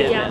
对呀。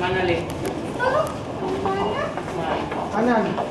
Mana leh? Mana? Kanan.